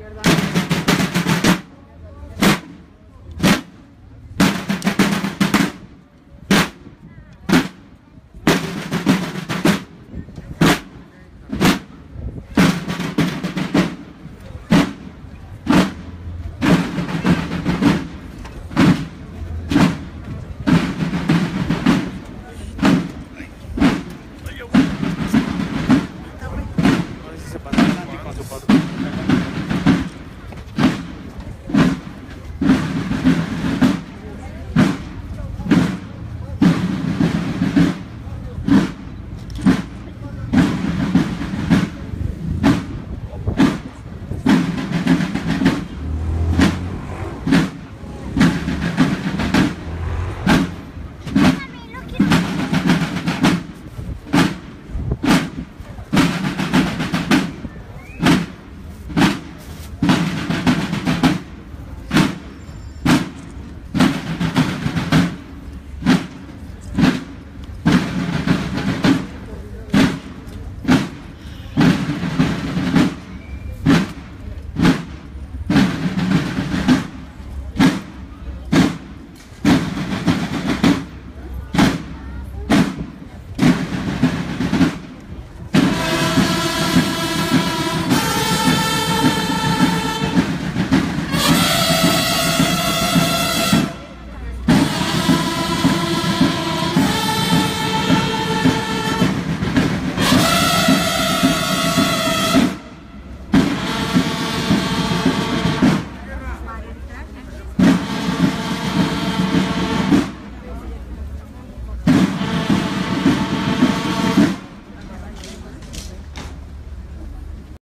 ¿verdad?